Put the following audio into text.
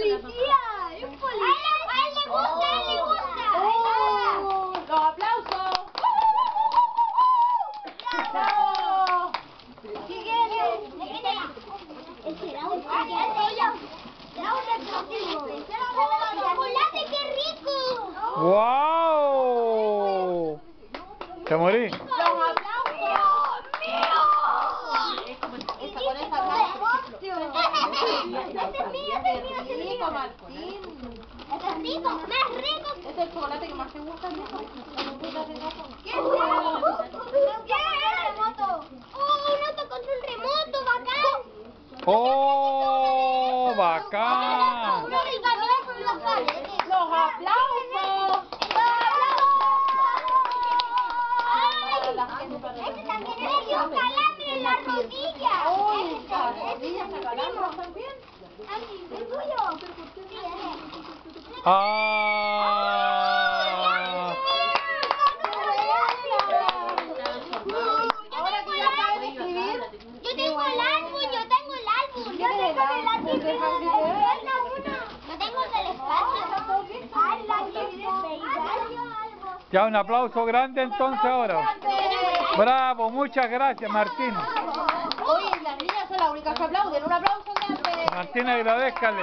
policía! ¡Es policía! ¡A él le gusta! ¡A él le gusta! ¡Oh! ¡Los aplausos! ¡Bravo! ¿Qué quieres? Ese era un Era un explosivo. ¡Chocolate, qué rico! ¡Wow! ¿Te. Ese es mío, ese es mío, es es Rico. Ese es rico, más rico. ¿Es el chocolate que más te gusta, mijo? ¿Qué es eso? ¿Qué es remoto? ¡Oh, un auto control remoto, bacán! ¡Oh! ¡Bacán! Con los cables. ¡Los aplausos! ¡Ay! Este también dio un calambre en la rodilla. ¡Uy! Este, ¿Las este rodillas es mi se primo. calambran también? Ay, ¿es tuyo? Sí, es. ¡Ah! Ahora que ya sabes escribir, Yo tengo el álbum, yo tengo el álbum. Yo tengo el álbum. Yo tengo el del espacio. Ya un aplauso grande entonces ahora. Bravo, muchas gracias Martín. Oye, las niñas son las únicas que aplauden. Un aplauso grande. Martín, agradezcale.